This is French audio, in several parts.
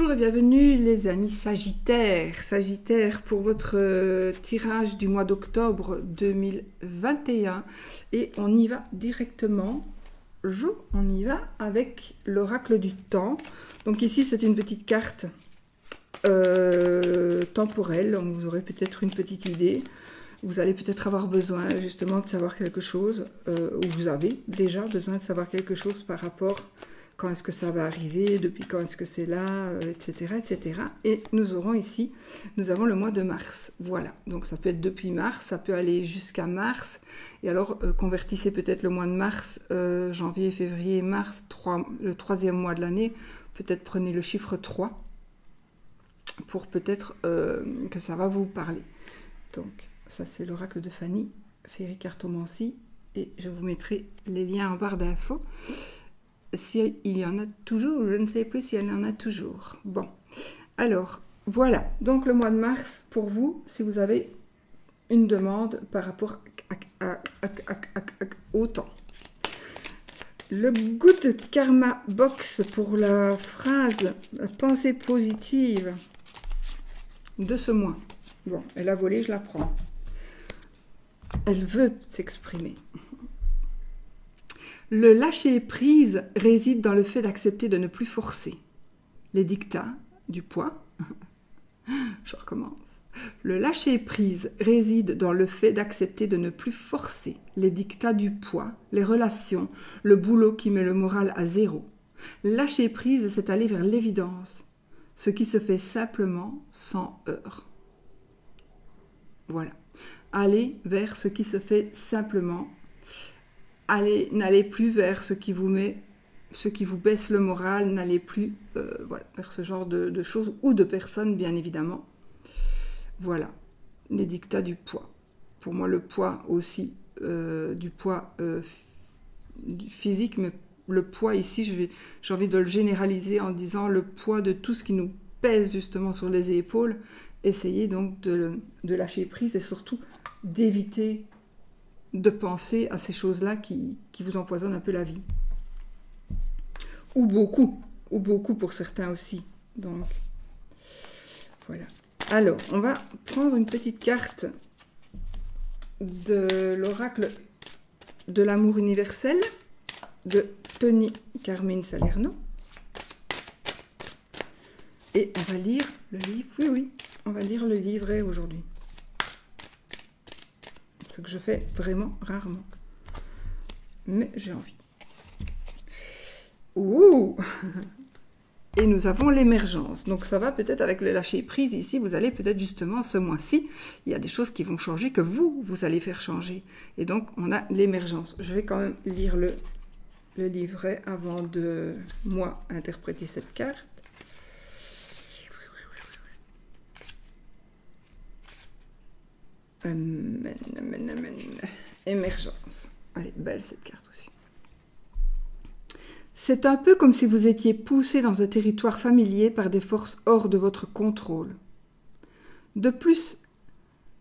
Bonjour et bienvenue les amis Sagittaires. Sagittaire pour votre euh, tirage du mois d'octobre 2021. Et on y va directement. Je, on y va avec l'oracle du temps. Donc ici c'est une petite carte euh, temporelle. Vous aurez peut-être une petite idée. Vous allez peut-être avoir besoin justement de savoir quelque chose, euh, ou vous avez déjà besoin de savoir quelque chose par rapport à quand est-ce que ça va arriver, depuis quand est-ce que c'est là, etc., euh, etc. Et nous aurons ici, nous avons le mois de mars. Voilà, donc ça peut être depuis mars, ça peut aller jusqu'à mars. Et alors, euh, convertissez peut-être le mois de mars, euh, janvier, février, mars, le troisième mois de l'année. Peut-être prenez le chiffre 3 pour peut-être que ça va vous parler. Donc, ça c'est l'oracle de Fanny, Ferry Cartomancie. Et je vous mettrai les liens en barre d'infos s'il y en a toujours, je ne sais plus s'il y en a toujours. Bon, alors, voilà. Donc le mois de mars, pour vous, si vous avez une demande par rapport au temps. Le Good Karma Box pour la phrase, pensée positive de ce mois. Bon, elle a volé, je la prends. Elle veut s'exprimer. Le lâcher-prise réside dans le fait d'accepter de ne plus forcer. Les dictats du poids. Je recommence. Le lâcher-prise réside dans le fait d'accepter de ne plus forcer les dictats du poids, les relations, le boulot qui met le moral à zéro. Lâcher prise, c'est aller vers l'évidence, ce qui se fait simplement sans heurts. Voilà. Aller vers ce qui se fait simplement n'allez plus vers ce qui vous met, ce qui vous baisse le moral, n'allez plus euh, vers ce genre de, choses ou de personnes, bien évidemment. Voilà, les dictats du poids. Pour moi, le poids aussi, euh, du poids euh, physique, mais le poids ici, j'ai envie de le généraliser en disant le poids de tout ce qui nous pèse justement sur les épaules. Essayez donc de lâcher prise et surtout d'éviter de penser à ces choses-là qui, vous empoisonnent un peu la vie. Ou beaucoup, ou beaucoup pour certains aussi. Donc, voilà. Alors, on va prendre une petite carte de l'oracle de l'amour universel de Tony Carmine Salerno. Et on va lire le livre. Oui, oui, on va lire le livret aujourd'hui que je fais vraiment rarement. Mais j'ai envie. Ouh Et nous avons l'émergence. Donc ça va peut-être avec le lâcher prise ici, vous allez peut-être justement ce mois-ci, il y a des choses qui vont changer, que vous, vous allez faire changer. Et donc on a l'émergence. Je vais quand même lire le livret avant de moi interpréter cette carte. Émergence. Allez, belle cette carte aussi. C'est un peu comme si vous étiez poussé dans un territoire familier par des forces hors de votre contrôle. De plus,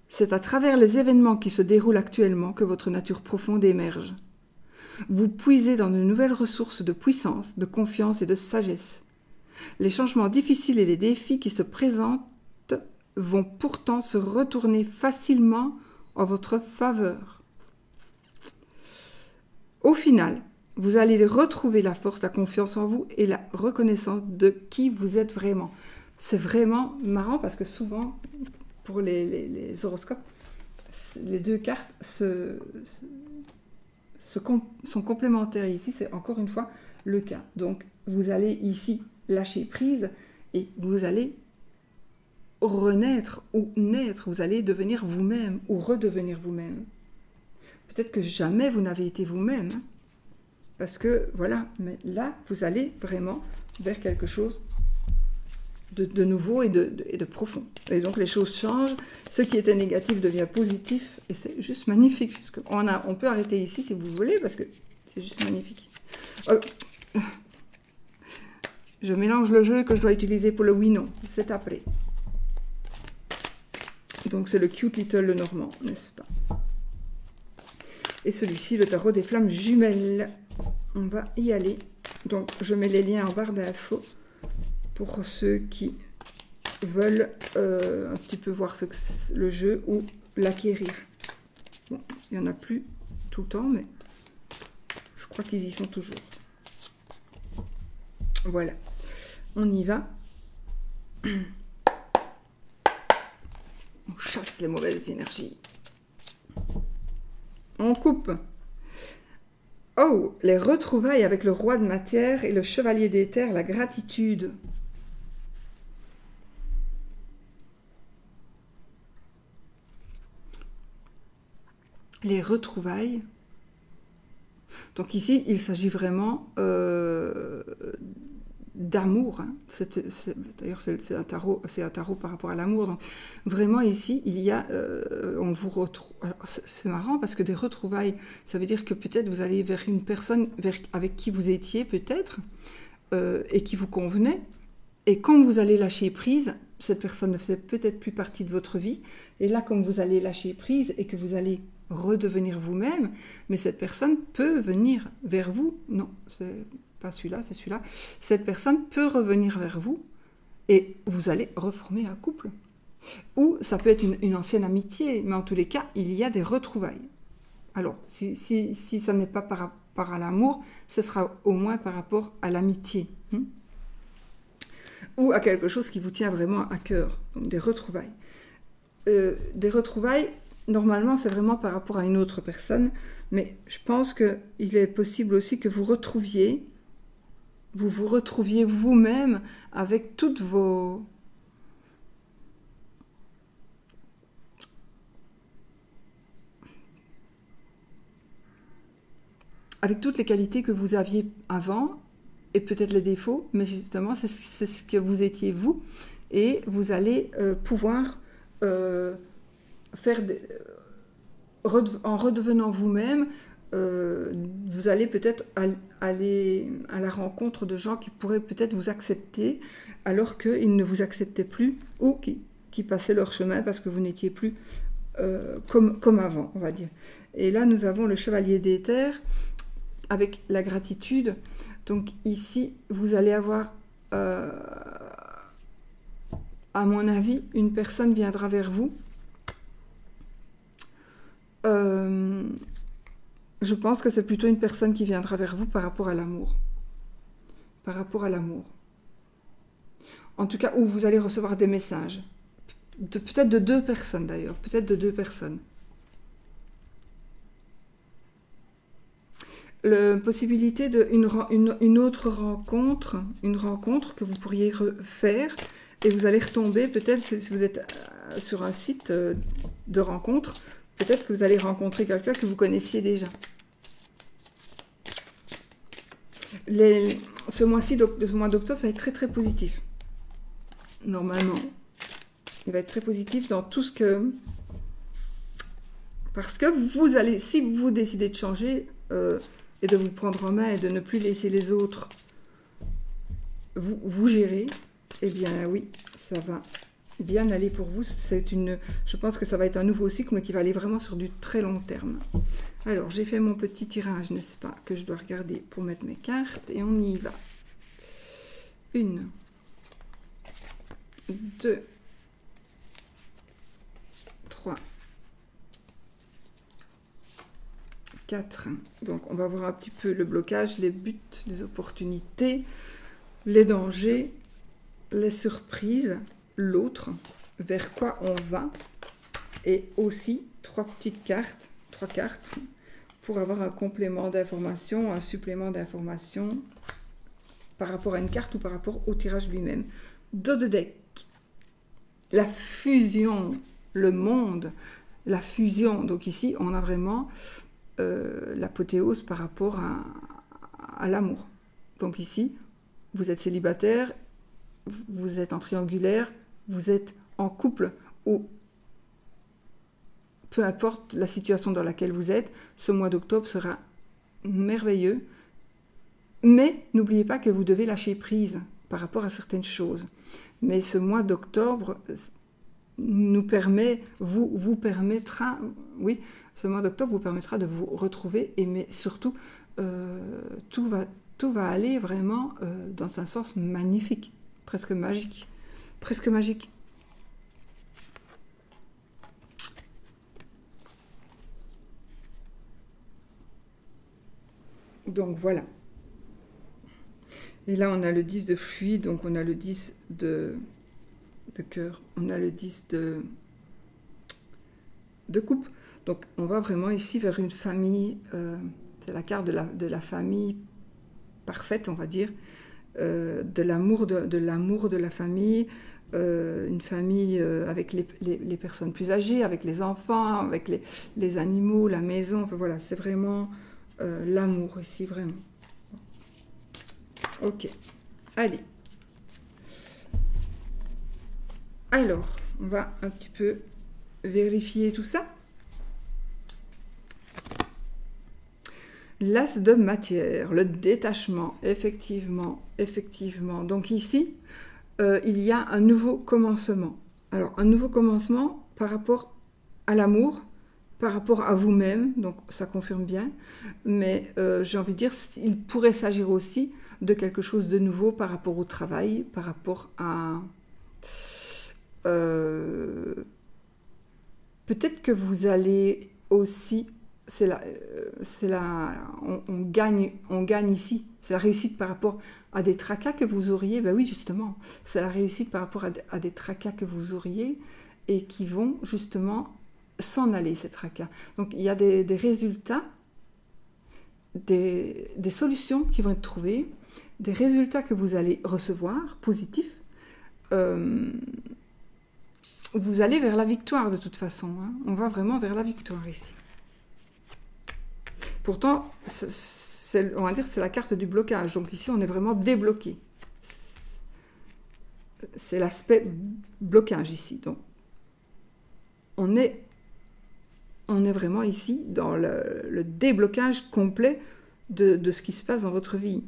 c'est à travers les événements qui se déroulent actuellement que votre nature profonde émerge. Vous puisez dans de nouvelles ressources de puissance, de confiance et de sagesse. Les changements difficiles et les défis qui se présentent vont pourtant se retourner facilement en votre faveur. Au final, vous allez retrouver la force, la confiance en vous et la reconnaissance de qui vous êtes vraiment. C'est vraiment marrant parce que souvent, pour les, horoscopes, les deux cartes se, sont complémentaires. Ici, c'est encore une fois le cas. Donc, vous allez ici lâcher prise et vous allez renaître ou naître, vous allez devenir vous-même ou redevenir vous-même. Peut-être que jamais vous n'avez été vous-même, parce que voilà, mais là, vous allez vraiment vers quelque chose de, nouveau et de, profond. Et donc les choses changent, ce qui était négatif devient positif, et c'est juste magnifique. On, a, on peut arrêter ici si vous voulez, parce que c'est juste magnifique. Euh, je mélange le jeu que je dois utiliser pour le oui-non, c'est après. Donc c'est le cute little le normand, n'est-ce pas? Et celui-ci, le tarot des flammes jumelles. On va y aller. Donc je mets les liens en barre d'infos pour ceux qui veulent euh, un petit peu voir le jeu ou l'acquérir. Bon, il n'y en a plus tout le temps, mais je crois qu'ils y sont toujours. Voilà, on y va. On chasse les mauvaises énergies. On coupe. Oh, les retrouvailles avec le roi de matière et le chevalier des terres, la gratitude. Les retrouvailles. Donc ici, il s'agit vraiment euh, d'amour. Hein. D'ailleurs, c'est un tarot, un tarot par rapport à l'amour. Donc, vraiment ici, il y a, euh, on vous retrouve. C'est marrant parce que des retrouvailles, ça veut dire que peut-être vous allez vers une personne avec qui vous étiez peut-être euh, et qui vous convenait. Et quand vous allez lâcher prise, cette personne ne faisait peut-être plus partie de votre vie. Et là, comme vous allez lâcher prise et que vous allez redevenir vous-même, mais cette personne peut venir vers vous. Non, c'est pas celui-là, c'est celui-là, cette personne peut revenir vers vous et vous allez reformer un couple. Ou ça peut être une, ancienne amitié, mais en tous les cas, il y a des retrouvailles. Alors, si, si, si ça n'est pas par rapport à l'amour, ce sera au moins par rapport à l'amitié. Hein. ou à quelque chose qui vous tient vraiment à cœur, donc des retrouvailles. Euh, des retrouvailles, normalement, c'est vraiment par rapport à une autre personne, mais je pense qu'il est possible aussi que vous retrouviez vous vous retrouviez vous-même avec toutes vos... avec toutes les qualités que vous aviez avant et peut-être les défauts, mais justement c'est ce que vous étiez vous et vous allez euh, pouvoir euh, faire en redevenant vous-même euh, vous allez peut-être aller à la rencontre de gens qui pourraient peut-être vous accepter alors qu'ils ne vous acceptaient plus ou qui, passaient leur chemin parce que vous n'étiez plus euh, comme, comme avant, on va dire. Et là, nous avons le chevalier terres avec la gratitude. Donc ici, vous allez avoir, euh, à mon avis, une personne viendra vers vous. Je pense que c'est plutôt une personne qui viendra vers vous par rapport à l'amour. Par rapport à l'amour. En tout cas, où vous allez recevoir des messages. peut-être de deux personnes d'ailleurs. Peut-être de deux personnes. La possibilité d'une une, autre rencontre, une rencontre que vous pourriez faire et vous allez retomber peut-être si vous êtes euh, sur un site euh, de rencontre, peut-être que vous allez rencontrer quelqu'un que vous connaissiez déjà. ce mois-ci, ce mois d'octobre, va être très très positif. Normalement. Il va être très positif dans tout ce que... Parce que vous allez, si vous décidez de changer euh, et de vous prendre en main et de ne plus laisser les autres vous gérer, eh bien oui, ça va bien aller pour vous. C'est une, je pense que ça va être un nouveau cycle, mais qui va aller vraiment sur du très long terme. Alors, j'ai fait mon petit tirage, n'est-ce pas, que je dois regarder pour mettre mes cartes, et on y va. Une, deux, trois, quatre. Donc, on va voir un petit peu le blocage, les buts, les opportunités, les dangers, les surprises l'autre, vers quoi on va, et aussi trois petites cartes, trois cartes, pour avoir un complément d'information, un supplément d'information par rapport à une carte ou par rapport au tirage lui-même. Dos de deck, la fusion, le monde, la fusion. Donc ici, on a vraiment euh, l'apothéose par rapport à, à l'amour. Donc ici, vous êtes célibataire, vous êtes en triangulaire, vous êtes en couple ou peu importe la situation dans laquelle vous êtes, ce mois d'octobre sera merveilleux. Mais n'oubliez pas que vous devez lâcher prise par rapport à certaines choses. Mais ce mois d'octobre nous permet, vous, vous permettra, oui, ce mois d'octobre vous permettra de vous retrouver, et mais surtout, euh, tout, va, tout va aller vraiment euh, dans un sens magnifique presque magique. Presque magique. Donc voilà. Et là, on a le 10 de fluide, donc on a le 10 de, de cœur, on a le 10 de, de coupe. Donc on va vraiment ici vers une famille, euh, c'est la carte de la, de la, famille parfaite, on va dire, de l'amour de, l'amour de la famille, euh, une famille avec les, les, personnes plus âgées, avec les enfants, avec les, les animaux, la maison, enfin, voilà, c'est vraiment l'amour ici, vraiment. Ok, allez. Alors, on va un petit peu vérifier tout ça. L'as de matière, le détachement, effectivement, effectivement. Donc ici, euh, il y a un nouveau commencement. Alors, un nouveau commencement par rapport à l'amour, par rapport à vous-même, donc ça confirme bien, mais euh, j'ai envie de dire, il pourrait s'agir aussi de quelque chose de nouveau par rapport au travail, par rapport à... Euh, peut-être que vous allez aussi c'est la, euh, on gagne ici. C'est la réussite par rapport à des tracas que vous auriez. Ben oui, justement, c'est la réussite par rapport à, des tracas que vous auriez et qui vont justement s'en aller, ces tracas. Donc il y a des, résultats, des, solutions qui vont être trouvées, des résultats que vous allez recevoir, positifs. Euh, vous allez vers la victoire de toute façon. Hein. On va vraiment vers la victoire ici. Pourtant, on va dire c'est la carte du blocage. Donc ici, on est vraiment débloqué. C'est l'aspect blocage ici. Donc, on est, vraiment ici dans le, déblocage complet de, de, ce qui se passe dans votre vie.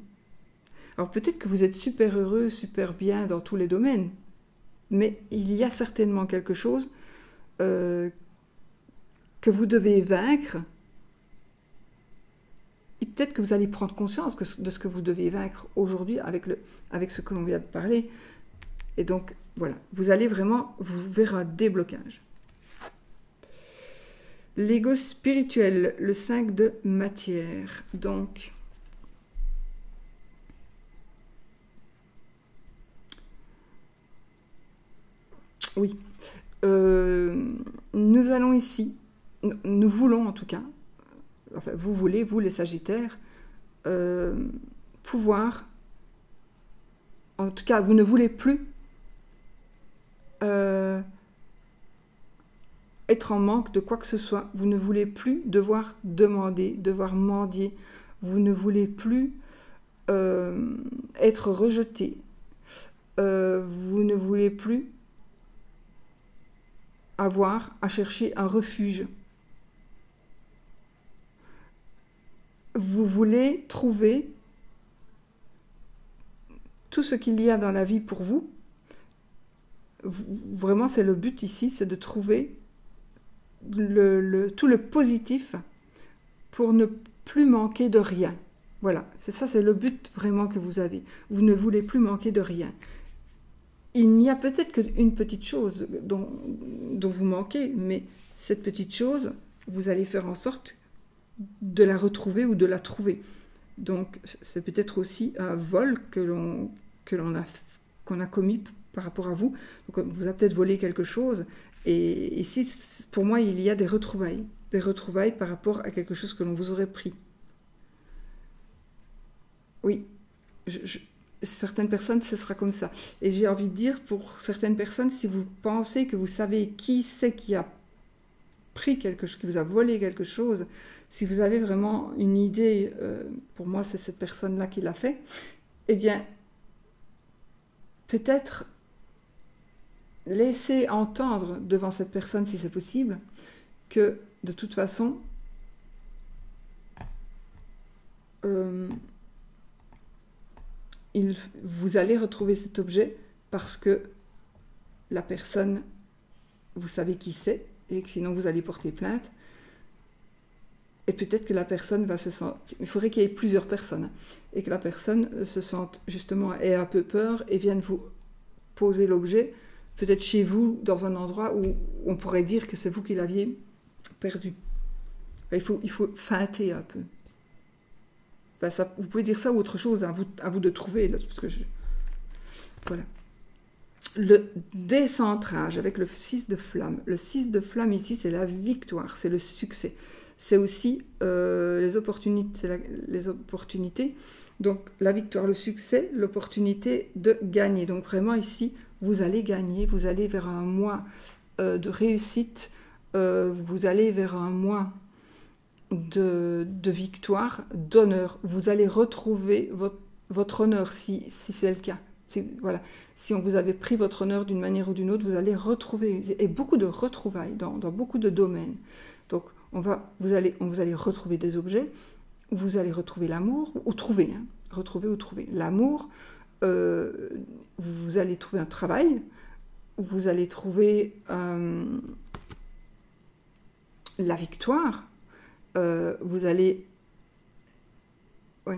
Alors peut-être que vous êtes super heureux, super bien dans tous les domaines, mais il y a certainement quelque chose euh, que vous devez vaincre et peut-être que vous allez prendre conscience de ce que vous devez vaincre aujourd'hui avec, avec ce que l'on vient de parler. Et donc, voilà, vous allez vraiment vous vers un déblocage. L'ego spirituel, le 5 de matière. Donc, oui, euh, nous allons ici, nous voulons en tout cas, enfin vous voulez, vous les Sagittaires, euh, pouvoir, en tout cas vous ne voulez plus euh, être en manque de quoi que ce soit, vous ne voulez plus devoir demander, devoir mendier, vous ne voulez plus euh, être rejeté, vous ne voulez plus avoir à chercher un refuge. Vous voulez trouver tout ce qu'il y a dans la vie pour vous. Vraiment, c'est le but ici, c'est de trouver tout le positif pour ne plus manquer de rien. Voilà, c'est ça, c'est le but vraiment que vous avez. Vous ne voulez plus manquer de rien. Il n'y a peut-être qu'une petite chose dont, dont vous manquez, mais cette petite chose, vous allez faire en sorte de la retrouver ou de la trouver. Donc c'est peut-être aussi un vol que l'on a qu'on a commis par rapport à vous. Donc vous a peut-être volé quelque chose. Et ici, pour moi, il y a des retrouvailles, des retrouvailles par rapport à quelque chose que l'on vous aurait pris. Oui, certaines personnes, ce sera comme ça. Et j'ai envie de dire, pour certaines personnes, si vous pensez que vous savez qui c'est qui a pris quelque chose, qui vous a volé quelque chose, si vous avez vraiment une idée, euh, pour moi c'est cette personne-là qui l'a fait, eh bien, peut-être laisser entendre devant cette personne, si c'est possible, que de toute façon, euh, il, vous allez retrouver cet objet parce que la personne, vous savez qui c'est, et que sinon vous allez porter plainte. Et peut-être que la personne va se sentir... Il faudrait qu'il y ait plusieurs personnes. Et que la personne se sente justement, ait un peu peur et vienne vous poser l'objet, peut-être chez vous, dans un endroit où on pourrait dire que c'est vous qui l'aviez perdu. Il faut, il faut feinter un peu. Vous pouvez dire ça ou autre chose, à vous, à vous de trouver. Voilà. Le décentrage avec le 6 de flamme. Le 6 de flamme ici, c'est la victoire, c'est le succès. C'est aussi euh, les, opportunités. Donc la victoire, le succès, l'opportunité de gagner. Donc vraiment ici, vous allez gagner, vous allez vers un mois euh, de réussite, euh, vous allez vers un mois de, victoire, d'honneur. Vous allez retrouver votre, votre honneur si, si c'est le cas. Voilà. Si on vous avait pris votre honneur d'une manière ou d'une autre, vous allez retrouver, et beaucoup de retrouvailles dans, beaucoup de domaines. Donc, on va, vous, allez, on vous allez retrouver des objets, vous allez retrouver l'amour, ou trouver, hein, retrouver ou trouver. L'amour, euh, vous allez trouver un travail, vous allez trouver euh, la victoire, euh, vous allez, oui,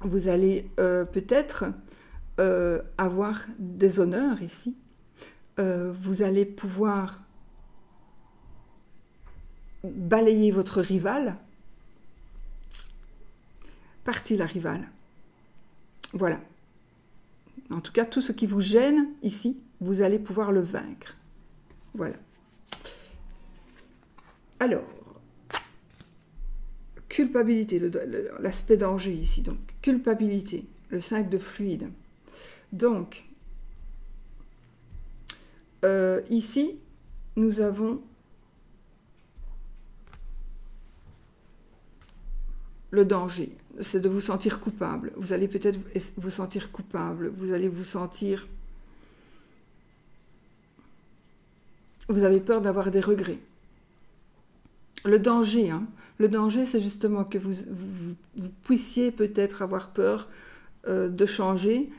vous allez peut-être avoir des honneurs ici. vous allez pouvoir balayer votre rival. Partie la rivale. Voilà. En tout cas, tout ce qui vous gêne ici, vous allez pouvoir le vaincre. Voilà. Alors, culpabilité, l'aspect danger ici. Donc, culpabilité, le 5 de fluide. Donc, euh, ici, nous avons le danger c'est de vous sentir coupable. Vous allez peut-être vous sentir coupable, vous allez vous sentir... Vous avez peur d'avoir des regrets. Le danger, hein. le danger, c'est justement que vous, puissiez peut-être avoir peur euh, de changer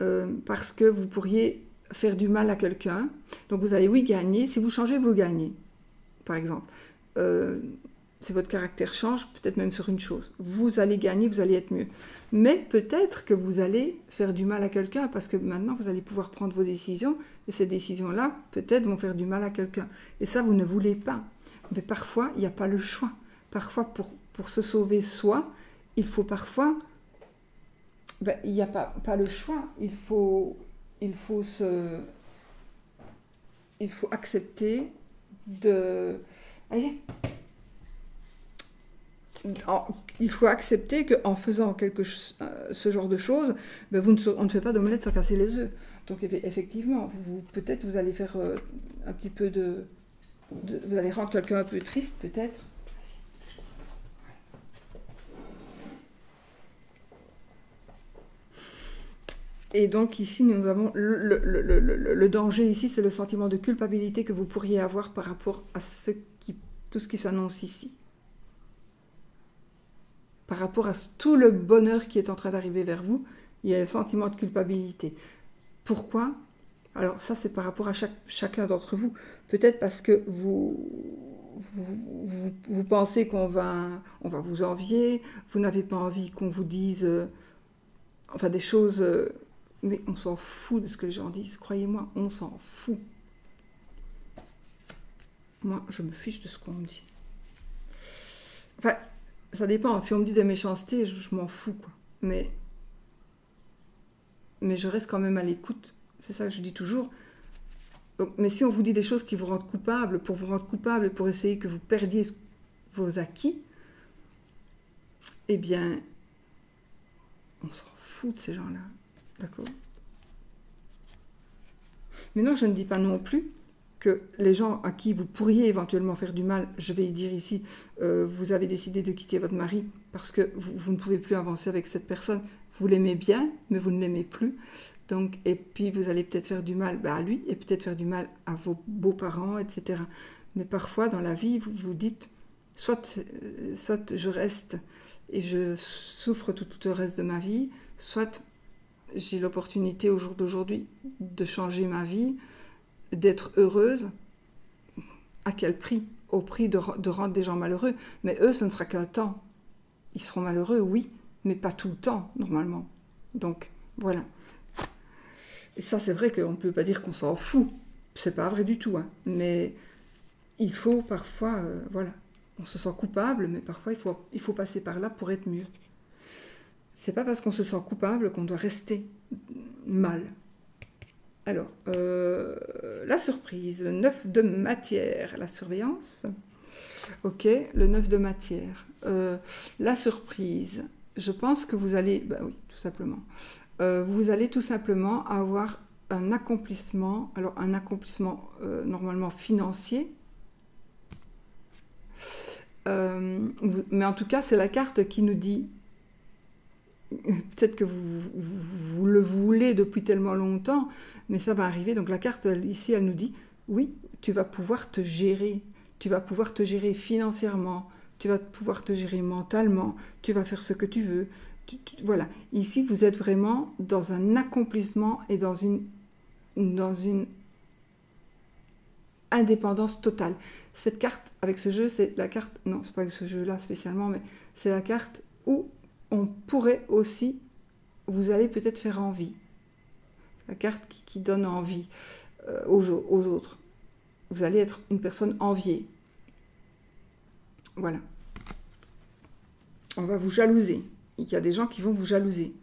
euh, parce que vous pourriez faire du mal à quelqu'un. Donc vous allez, oui, gagner. Si vous changez, vous gagnez, par exemple. Euh, si votre caractère change, peut-être même sur une chose, vous allez gagner, vous allez être mieux. Mais peut-être que vous allez faire du mal à quelqu'un parce que maintenant vous allez pouvoir prendre vos décisions et ces décisions-là peut-être vont faire du mal à quelqu'un. Et ça, vous ne voulez pas. Mais parfois, il n'y a pas le choix. Parfois, pour, pour se sauver soi, il faut parfois... Ben, il n'y a pas, pas le choix. Il faut, il faut se... Il faut accepter de... Allez, il faut accepter qu'en faisant quelque, euh, ce genre de choses, ben vous ne, on ne fait pas d'omelette sans casser les œufs. Donc effectivement, vous, peut-être vous allez faire euh, un petit peu de, Vous allez rendre quelqu'un un peu triste, peut-être. Et donc ici, nous avons le, danger ici, c'est le sentiment de culpabilité que vous pourriez avoir par rapport à ce qui, tout ce qui s'annonce ici par rapport à tout le bonheur qui est en train d'arriver vers vous, il y a un sentiment de culpabilité. Pourquoi? Alors ça, c'est par rapport à chacun d'entre vous. Peut-être parce que vous, vous, pensez qu'on va, on va vous envier, vous n'avez pas envie qu'on vous dise, euh, enfin des choses, euh, mais on s'en fout de ce que les gens disent, croyez-moi, on s'en fout. Moi, je me fiche de ce qu'on me dit. Enfin, ça dépend. Si on me dit des méchancetés, je, m'en fous, quoi. Mais, mais je reste quand même à l'écoute. C'est ça que je dis toujours. mais si on vous dit des choses qui vous rendent coupable, pour vous rendre coupable et pour essayer que vous perdiez vos acquis, eh bien, on s'en fout de ces gens-là. D'accord Mais non, je ne dis pas non plus que les gens à qui vous pourriez éventuellement faire du mal, je vais dire ici, euh, vous avez décidé de quitter votre mari parce que vous, ne pouvez plus avancer avec cette personne, vous l'aimez bien, mais vous ne l'aimez plus. Donc, et puis vous allez peut-être faire du mal bah, à lui et peut-être faire du mal à vos beaux-parents, etc. Mais parfois dans la vie, vous vous dites, soit, euh, soit je reste et je souffre tout, tout le reste de ma vie, soit j'ai l'opportunité au jour d'aujourd'hui de changer ma vie, d'être heureuse, à quel prix? Au prix de, rendre des gens malheureux. Mais eux, ce ne sera qu'un temps. Ils seront malheureux, oui, mais pas tout le temps, normalement. Donc, voilà. Et ça, c'est vrai qu'on ne peut pas dire qu'on s'en fout. C'est pas vrai du tout. Hein. Mais il faut parfois, euh, voilà, on se sent coupable, mais parfois il faut, il faut passer par là pour être mieux. C'est pas parce qu'on se sent coupable qu'on doit rester mal. Alors, euh, la surprise, le 9 de matière, la surveillance. Ok, le 9 de matière. Euh, la surprise, je pense que vous allez, ben oui, tout simplement, euh, vous allez tout simplement avoir un accomplissement, alors un accomplissement normalement financier, mais en tout cas, c'est la carte qui nous dit peut-être que vous, le voulez depuis tellement longtemps, mais ça va arriver. Donc la carte ici, elle nous dit, oui, tu vas pouvoir te gérer, tu vas pouvoir te gérer financièrement, tu vas pouvoir te gérer mentalement, tu vas faire ce que tu veux. voilà, ici vous êtes vraiment dans un accomplissement et dans une, dans une indépendance totale. Cette carte avec ce jeu, c'est la carte, non, c'est pas avec ce jeu-là spécialement, mais c'est la carte où on pourrait aussi, vous allez peut-être faire envie. La carte qui, donne envie euh, aux, aux autres. Vous allez être une personne enviée. Voilà. On va vous jalouser. Il y a des gens qui vont vous jalouser.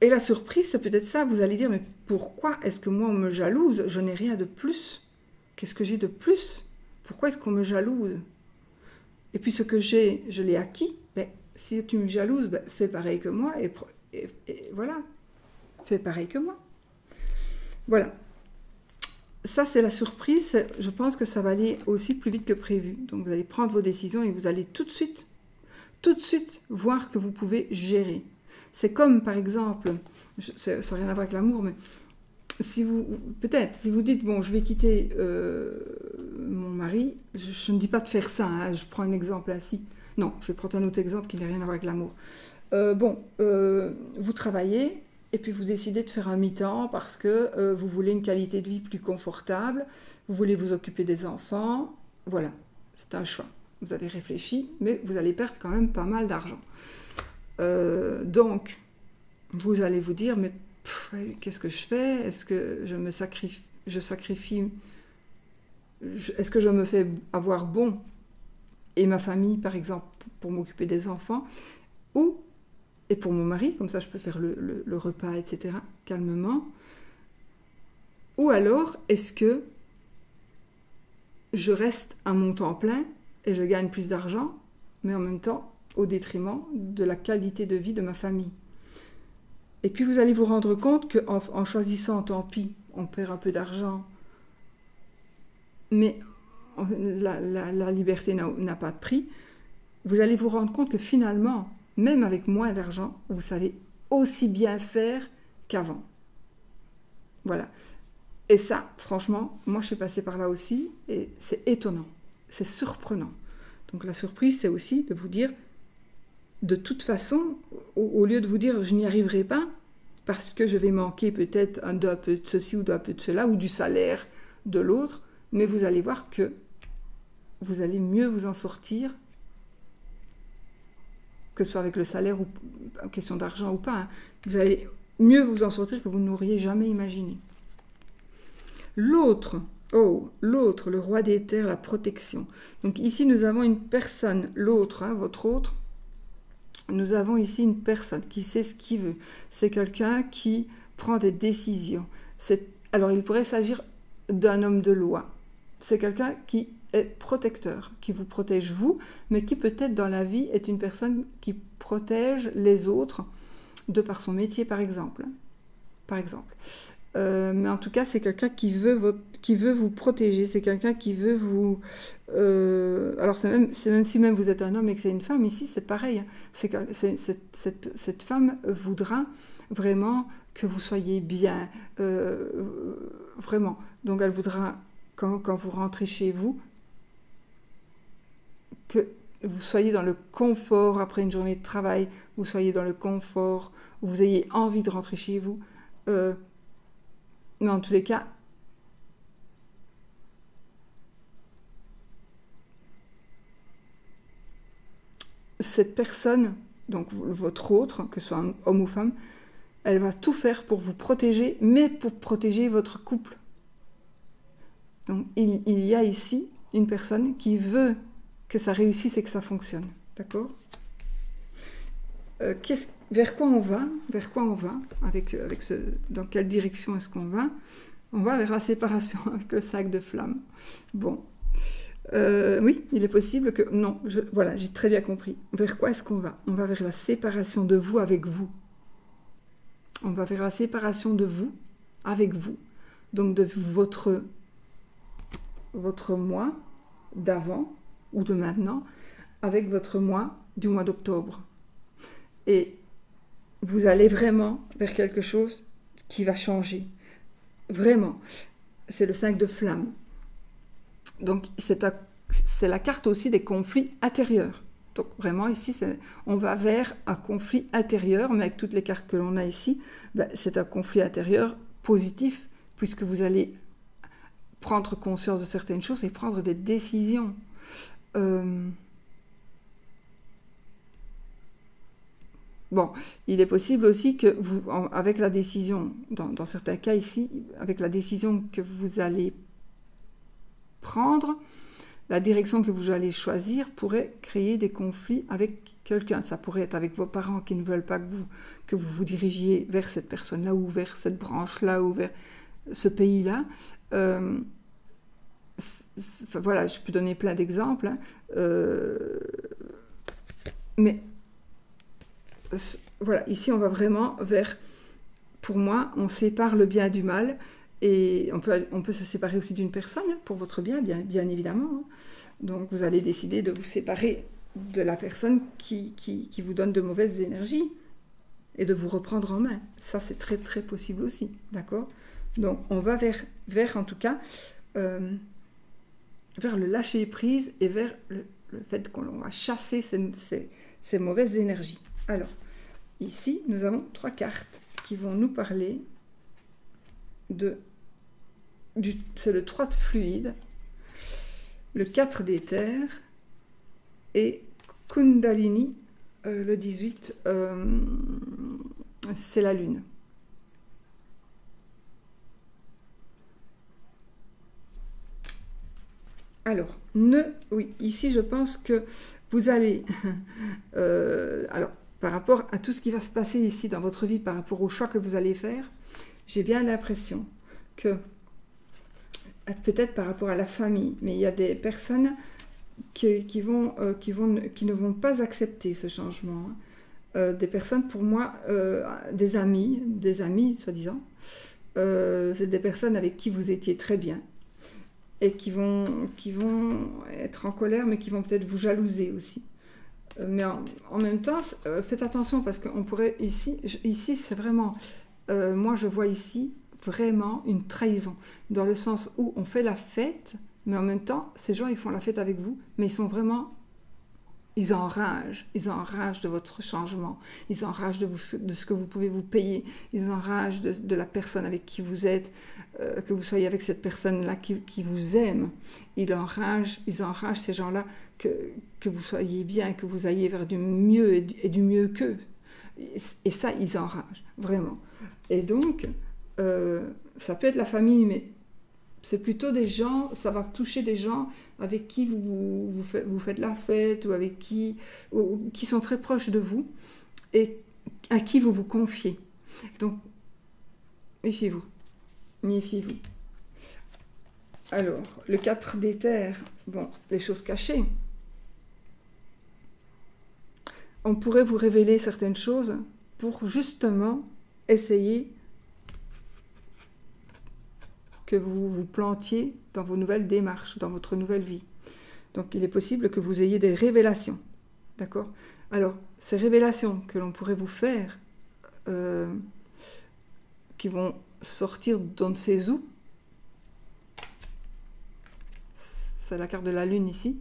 Et la surprise, c'est peut-être ça. Vous allez dire, mais pourquoi est-ce que moi on me jalouse? Je n'ai rien de plus. Qu'est-ce que j'ai de plus? Pourquoi est-ce qu'on me jalouse? Et puis ce que j'ai, je l'ai acquis. Si tu me jalouses, ben, fais pareil que moi et, voilà, fais pareil que moi. Voilà. Ça, c'est la surprise. Je pense que ça va aller aussi plus vite que prévu. Donc, vous allez prendre vos décisions et vous allez tout de suite, tout de suite voir que vous pouvez gérer. C'est comme, par exemple, ça n'a rien à voir avec l'amour, mais si vous, peut-être, si vous dites, bon, je vais quitter euh, mon mari, je, ne dis pas de faire ça, hein, je prends un exemple ainsi. Non, je vais prendre un autre exemple qui n'a rien à voir avec l'amour. Euh, bon, euh, vous travaillez et puis vous décidez de faire un mi-temps parce que euh, vous voulez une qualité de vie plus confortable, vous voulez vous occuper des enfants. Voilà, c'est un choix. Vous avez réfléchi, mais vous allez perdre quand même pas mal d'argent. donc, vous allez vous dire, mais qu'est-ce que je fais? Est-ce que je me sacrifie, je sacrifie Est-ce que je me fais avoir bon? Et ma famille, par exemple, pour m'occuper des enfants, ou, et pour mon mari, comme ça je peux faire le, repas, etc., calmement, ou alors est-ce que je reste à mon temps plein et je gagne plus d'argent, mais en même temps au détriment de la qualité de vie de ma famille. Et puis vous allez vous rendre compte qu'en en choisissant, tant pis, on perd un peu d'argent, mais la, liberté n'a pas de prix, vous allez vous rendre compte que finalement, même avec moins d'argent, vous savez aussi bien faire qu'avant. Voilà. Et ça, franchement, moi je suis passée par là aussi, et c'est étonnant, c'est surprenant. Donc la surprise, c'est aussi de vous dire, de toute façon, au, lieu de vous dire je n'y arriverai pas, parce que je vais manquer peut-être un, peu de ceci ou d'un peu de cela, ou du salaire de l'autre, mais vous allez voir que vous allez mieux vous en sortir, que ce soit avec le salaire ou question d'argent ou pas. Hein. Vous allez mieux vous en sortir que vous n'auriez jamais imaginé. L'autre, oh, l'autre, le roi des terres, la protection. Donc ici, nous avons une personne, l'autre, hein, votre autre. Nous avons ici une personne qui sait ce qu'il veut. C'est quelqu'un qui prend des décisions. Alors, il pourrait s'agir d'un homme de loi. C'est quelqu'un qui est protecteur, qui vous protège vous, mais qui peut-être dans la vie est une personne qui protège les autres de par son métier, par exemple. Par exemple. Euh, mais en tout cas, c'est quelqu'un qui veut qui veut vous protéger. C'est quelqu'un qui veut vous. Euh, alors c'est même, même si même vous êtes un homme et que c'est une femme ici, c'est pareil. Hein. C'est cette, cette, femme voudra vraiment que vous soyez bien, euh, vraiment. Donc elle voudra quand, quand vous rentrez chez vous que vous soyez dans le confort après une journée de travail, vous soyez dans le confort, vous ayez envie de rentrer chez vous. Euh, mais en tous les cas, cette personne, donc votre autre, que ce soit un homme ou femme, elle va tout faire pour vous protéger, mais pour protéger votre couple. Donc il, y a ici une personne qui veut que ça réussisse et que ça fonctionne. D'accord? Euh, Vers quoi on va? Vers quoi on va? Avec, avec ce, Dans quelle direction est-ce qu'on va? On va vers la séparation avec le sac de flammes. Bon. Euh, oui, il est possible que... Non, voilà, j'ai très bien compris. Vers quoi est-ce qu'on va? On va vers la séparation de vous avec vous. On va vers la séparation de vous avec vous. Donc de votre votre moi d'avant ou de maintenant avec votre moi du mois d'octobre. Et vous allez vraiment vers quelque chose qui va changer. Vraiment. C'est le 5 de flamme. Donc c'est la carte aussi des conflits intérieurs. Donc vraiment ici, on va vers un conflit intérieur, mais avec toutes les cartes que l'on a ici, ben, c'est un conflit intérieur positif, puisque vous allez prendre conscience de certaines choses et prendre des décisions. Euh, bon, il est possible aussi que vous, avec la décision, dans, certains cas ici, avec la décision que vous allez prendre, la direction que vous allez choisir pourrait créer des conflits avec quelqu'un. Ça pourrait être avec vos parents qui ne veulent pas que vous que vous, vous dirigiez vers cette personne-là ou vers cette branche-là ou vers ce pays-là. Euh, voilà, je peux donner plein d'exemples, hein. euh, mais voilà, ici on va vraiment vers, pour moi, on sépare le bien du mal, et on peut, se séparer aussi d'une personne pour votre bien, bien, évidemment. Hein. Donc vous allez décider de vous séparer de la personne qui, vous donne de mauvaises énergies et de vous reprendre en main. Ça, c'est très très possible aussi, d'accord? Donc on va vers, vers en tout cas euh, vers le lâcher prise et vers le, fait qu'on va chasser ces, mauvaises énergies. Alors, ici, nous avons trois cartes qui vont nous parler de... C'est le 3 de fluide, le 4 d'éther et Kundalini, euh, le 18, euh, c'est la lune. Alors, ne, oui, ici je pense que vous allez, euh, alors par rapport à tout ce qui va se passer ici dans votre vie, par rapport au choix que vous allez faire, j'ai bien l'impression que, peut-être par rapport à la famille, mais il y a des personnes qui, vont, euh, qui, ne vont pas accepter ce changement. Hein. Euh, des personnes, pour moi, des amis, des amis, soi-disant, c'est des personnes avec qui vous étiez très bien, et qui vont, qui vont être en colère, mais qui vont peut-être vous jalouser aussi. Euh, mais en, même temps, euh, faites attention parce qu'on pourrait ici, ici c'est vraiment, euh, moi je vois ici vraiment une trahison, dans le sens où on fait la fête, mais en même temps, ces gens ils font la fête avec vous, mais ils sont vraiment ils enragent, ils enragent de votre changement, ils enragent de, ce que vous pouvez vous payer, ils enragent de, la personne avec qui vous êtes, euh, que vous soyez avec cette personne-là qui, vous aime. Ils enragent, ils ces gens-là que, que vous soyez bien, que vous ayez vers du mieux et du, mieux qu'eux. Et, ça, ils enragent, vraiment. Et donc, euh, ça peut être la famille, mais c'est plutôt des gens, ça va toucher des gens avec qui vous, faites, la fête ou avec qui, qui sont très proches de vous et à qui vous vous confiez. Donc, méfiez-vous. Méfiez-vous. Alors, le 4 des terres, bon, les choses cachées. On pourrait vous révéler certaines choses pour justement essayer que vous vous plantiez dans vos nouvelles démarches, dans votre nouvelle vie. Donc il est possible que vous ayez des révélations. D'accord? Alors, ces révélations que l'on pourrait vous faire, euh, qui vont sortir d'on ne sait où, c'est la carte de la lune ici,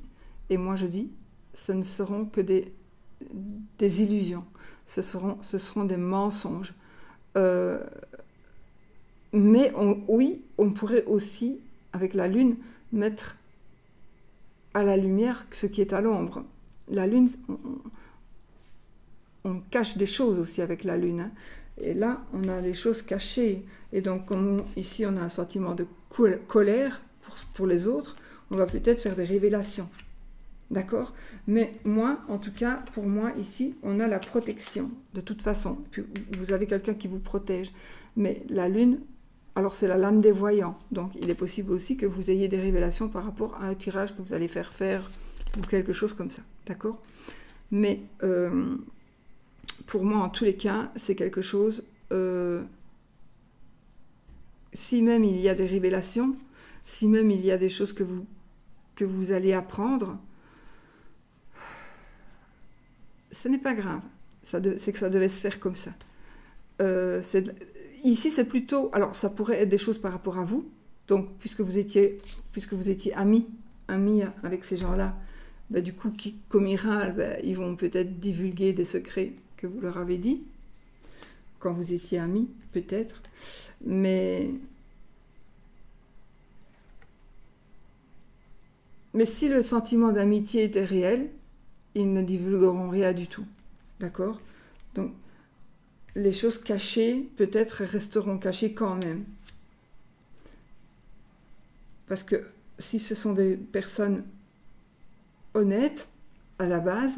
et moi je dis, ce ne seront que des, des illusions, ce seront, ce seront des mensonges. Euh, mais oui, on pourrait aussi, avec la Lune, mettre à la lumière ce qui est à l'ombre. La Lune, on, cache des choses aussi avec la Lune. Hein. Et là, on a des choses cachées. Et donc, comme ici, on a un sentiment de colère pour, pour les autres, on va peut-être faire des révélations. D'accord? Mais moi, en tout cas, pour moi, ici, on a la protection, de toute façon. Vous avez quelqu'un qui vous protège. Mais la lune, alors c'est la lame des voyants. Donc, il est possible aussi que vous ayez des révélations par rapport à un tirage que vous allez faire faire ou quelque chose comme ça. D'accord? Mais euh, pour moi, en tous les cas, c'est quelque chose... Euh, si même il y a des révélations, si même il y a des choses que vous, allez apprendre, ce n'est pas grave. C'est que ça devait se faire comme ça. Euh, ici, c'est plutôt... Alors, ça pourrait être des choses par rapport à vous. Donc, puisque vous étiez, puisque vous étiez amis, amis avec ces gens-là, ben, du coup, qui, comme ben, ils vont peut-être divulguer des secrets que vous leur avez dit. Quand vous étiez amis, peut-être. Mais... Mais si le sentiment d'amitié était réel, ils ne divulgueront rien du tout. D'accord? Donc, les choses cachées, peut-être, resteront cachées quand même. Parce que si ce sont des personnes honnêtes, à la base,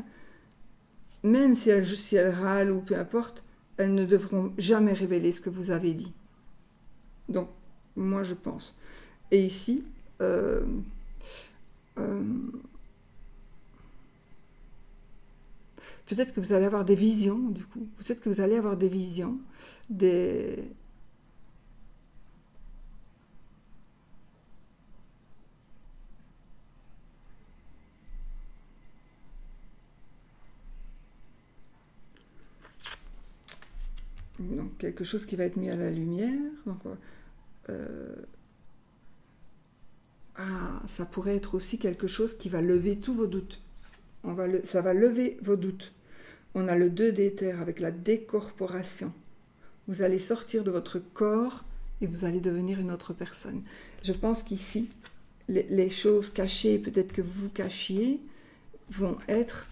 même si elles, râlent ou peu importe, elles ne devront jamais révéler ce que vous avez dit. Donc, moi, je pense. Et ici, euh, euh, Peut-être que vous allez avoir des visions, du coup. Peut-être que vous allez avoir des visions, des... Donc, quelque chose qui va être mis à la lumière. Donc, euh, ah, ça pourrait être aussi quelque chose qui va lever tous vos doutes. On va le... Ça va lever vos doutes on a le 2 d'éther avec la décorporation. Vous allez sortir de votre corps et vous allez devenir une autre personne. Je pense qu'ici, les, choses cachées, peut-être que vous cachiez, vont être...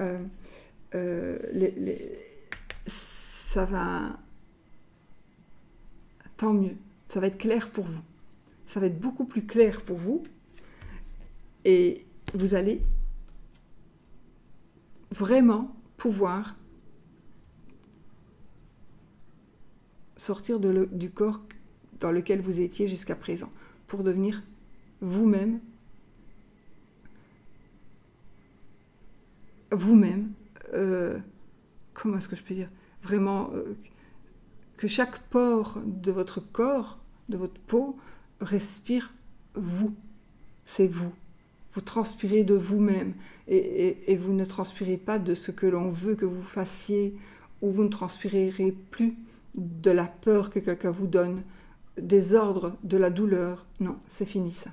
Euh, euh, ça va... Tant mieux. Ça va être clair pour vous. Ça va être beaucoup plus clair pour vous. Et vous allez vraiment pouvoir sortir du corps dans lequel vous étiez jusqu'à présent, pour devenir vous-même, vous-même, euh, comment est-ce que je peux dire, vraiment, euh, que chaque pore de votre corps, de votre peau, respire vous, c'est vous vous transpirez de vous-même et, vous ne transpirez pas de ce que l'on veut que vous fassiez ou vous ne transpirerez plus de la peur que quelqu'un vous donne, des ordres, de la douleur. Non, c'est fini ça.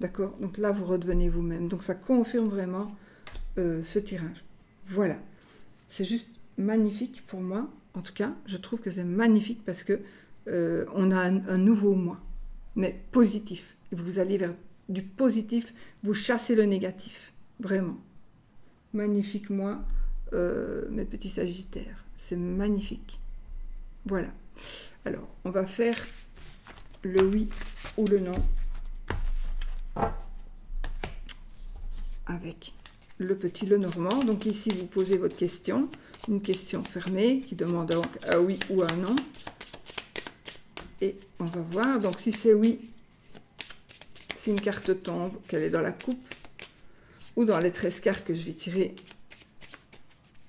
D'accord? Donc là, vous redevenez vous-même. Donc ça confirme vraiment euh, ce tirage. Voilà. C'est juste magnifique pour moi. En tout cas, je trouve que c'est magnifique parce que euh, on a un, un nouveau moi, mais positif. Vous allez vers du positif, vous chassez le négatif. Vraiment. Magnifique moi, euh, mes petits sagittaires. C'est magnifique. Voilà. Alors, on va faire le oui ou le non avec le petit le normand. Donc ici, vous posez votre question, une question fermée qui demande donc un oui ou un non. Et on va voir. Donc si c'est oui, si une carte tombe, qu'elle est dans la coupe, ou dans les 13 cartes que je vais tirer,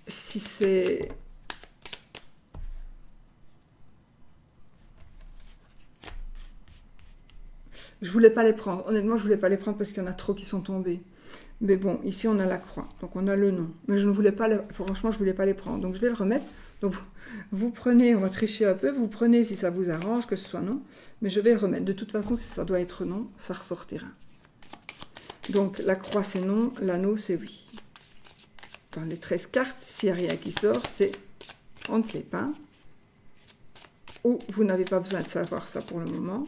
si c'est... Je voulais pas les prendre. Honnêtement, je voulais pas les prendre parce qu'il y en a trop qui sont tombés. Mais bon, ici on a la croix, donc on a le nom. Mais je ne voulais pas, franchement, je voulais pas les prendre. Donc je vais le remettre. Donc vous, prenez, on va tricher un peu, vous prenez si ça vous arrange, que ce soit non, mais je vais remettre. De toute façon, si ça doit être non, ça ressortira. Donc la croix c'est non, l'anneau c'est oui. Dans les 13 cartes, s'il n'y a rien qui sort, c'est on ne sait pas. Ou vous n'avez pas besoin de savoir ça pour le moment.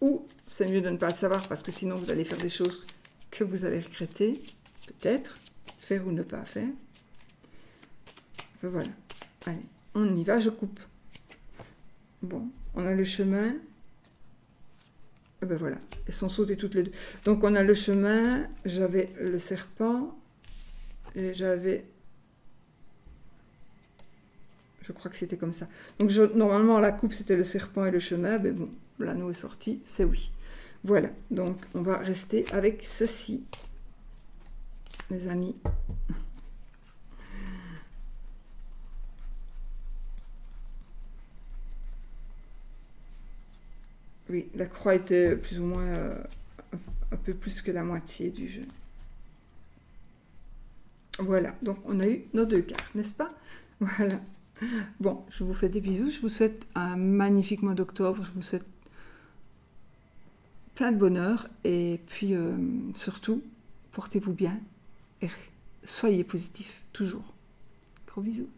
Ou c'est mieux de ne pas le savoir parce que sinon vous allez faire des choses que vous allez regretter, peut-être, faire ou ne pas faire. Voilà. Allez, on y va, je coupe. Bon, on a le chemin. Et ben voilà, elles sont sautées toutes les deux. Donc on a le chemin, j'avais le serpent, et j'avais... Je crois que c'était comme ça. Donc normalement la coupe c'était le serpent et le chemin, mais bon, l'anneau est sorti, c'est oui. Voilà, donc on va rester avec ceci, les amis. Oui, la croix était plus ou moins euh, un peu plus que la moitié du jeu. Voilà, donc on a eu nos deux cartes, n'est-ce pas? Voilà. Bon, je vous fais des bisous, je vous souhaite un magnifique mois d'octobre, je vous souhaite plein de bonheur et puis euh, surtout, portez-vous bien et soyez positifs, toujours. Gros bisous.